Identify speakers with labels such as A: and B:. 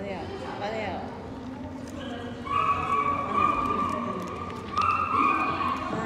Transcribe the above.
A: 对呀。